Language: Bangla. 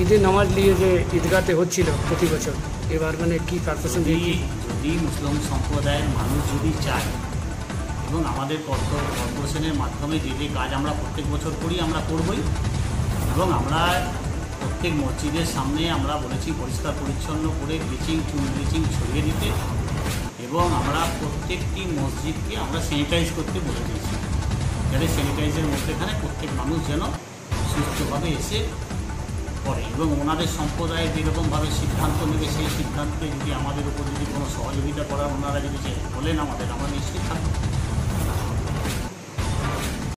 ঈদের নামাজ নিয়ে যে ঈদগাতে হচ্ছিল প্রতি বছর, এবার মানে কি কার্পোরেশন যদি মুসলিম সম্প্রদায়ের মানুষ যদি চায়, এবং আমাদের কর্পো- কর্পোরেশনের মাধ্যমে যে যে কাজ আমরা প্রত্যেক বছর করি, আমরা করবই, এবং আমরা প্রত্যেক মসজিদের সামনে আমরা বলেছি পরিষ্কার পরিচ্ছন্ন করে ব্লিচিং চুন ব্লিচিং ছড়িয়ে দিতে, এবং আমরা প্রত্যেকটি মসজিদকে আমরা স্যানিটাইজ করতে বলে দিয়েছি। যাতে স্যানিটাইজের মধ্যেখানে প্রত্যেক মানুষ যেন সুস্থভাবে এসে করে এবং ওনাদের সম্প্রদায়ের যেরকমভাবে সিদ্ধান্ত নেবে সেই সিদ্ধান্তে যদি আমাদের উপর যদি কোনো সহযোগিতা করার ওনারা যদি বলেন আমাদের, আমরা নিশ্চিত থাকব।